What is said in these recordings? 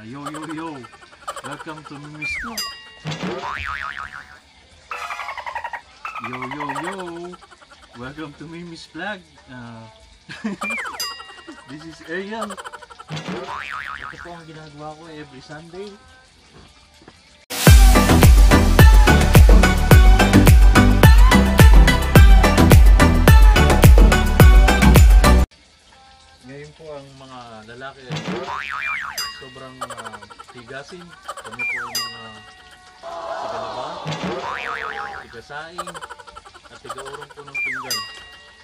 Yo yo yo. Welcome to Mimi's Vlog. Yo yo yo. Welcome to Mimi's Vlog. Ah, this is Ariel. Ito po ang ginagawa ko every Sunday. Ngayon po ang mga lalaki sobrang uh, tigasin. Kami po ay mga tigalaba, tigasaing, at tigaurong po ng pinggan.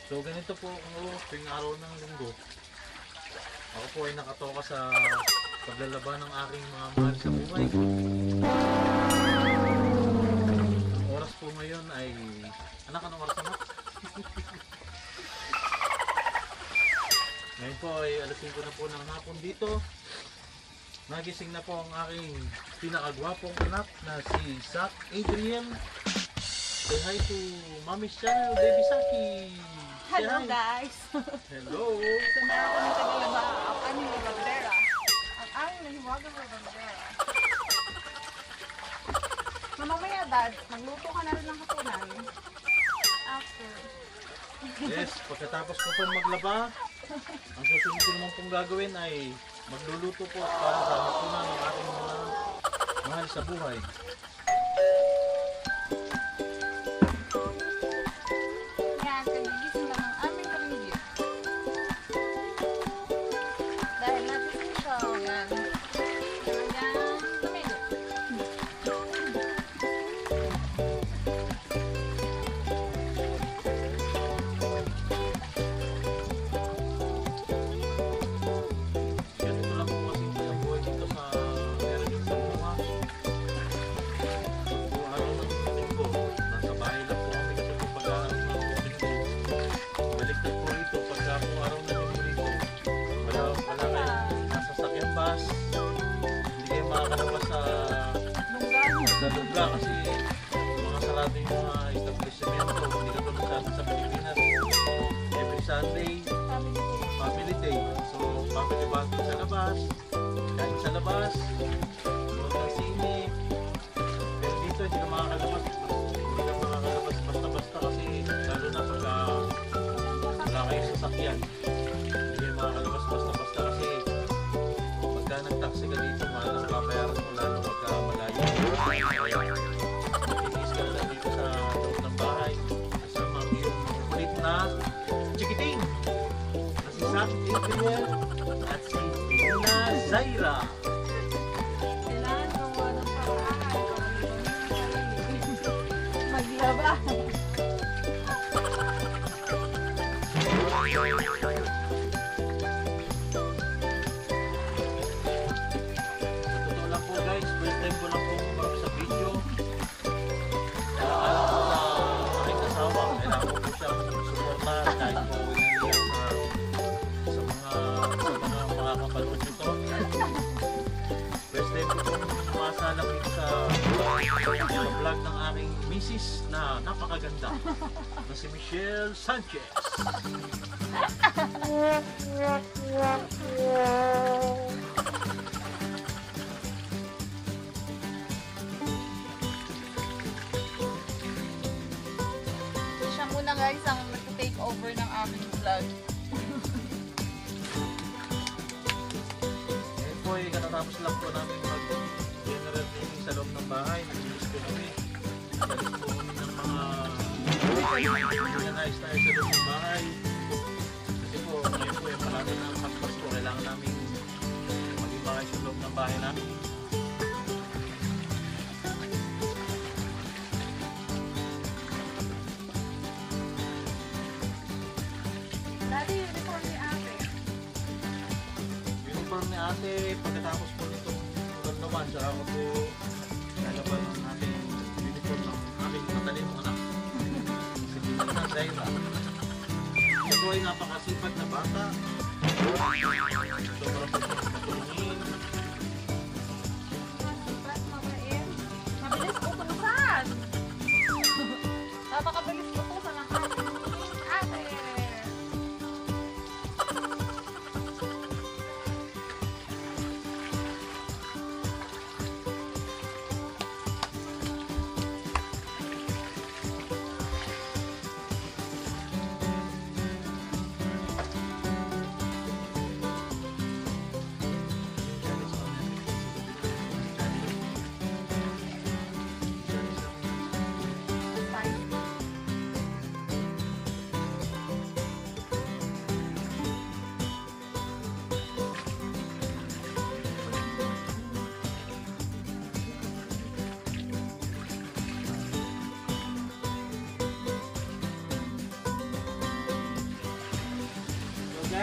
So ganito po ang oras tuwing araw ng linggo. Ako po ay nakatoka sa paglalaba ng aking mga mahal sa buhay. Oras po ngayon ay... Anak, anong oras naman? Ngayon po ay alas 5 na po ng hapon dito. Nagising na po ang aking pinakagwapong anak na si Zach Adrian. Say hi to Mommy's channel, Baby Saki. Say Hello hi. guys! Hello. Na ako ng tagalaba, ang aming labandera. Ang aming nahiwagang labandera. Mamamaya dad, magluto ka na rin ng hapunan. After. Yes, pagkatapos ko pong maglaba, ang susunod ko naman pong gagawin ay magluluto po para sa hapunan ng aking mga mahal sa buhay. Ni family day. So, family bonding sa labas, Sa totoo po guys, first time ko po mag sa video. Kaya alam ko sa aking po siyang suportahan kahit po hindi yan sa, sa mga mga makakapanood nito. First time ko pong sumasalang dito sa, sa vlog ng misis na napakaganda na si Michelle Sanchez. Siya muna guys ang nag-take over ng aming vlog. Ngayon po ay katatapos lang po namin mag-general organized tayo sa loob ng. Kasi po, ngayon po yung marami na pagpas po. Kailangan namin bahay sa loob ng bahay namin. Dati uniform ni ate. Uniform ni ate, pagkatapos po nitong ulan naman, saka ko po lalaban ang Si Pina Zaira. Po ay napakasipag na bata. Sobrang matulungin.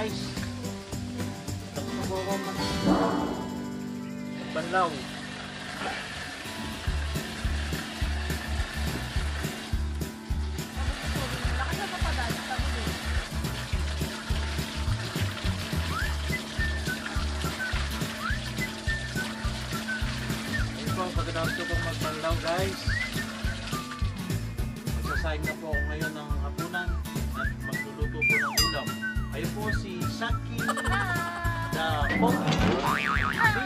Guys. Mag... Banlaw. Pagkatapos ko pong guys. Magsasayang na po ako ngayon ng hapunan at magluluto po ng. Ayun po si Saki the Pogi.